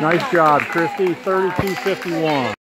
Nice job, Christy. 3251.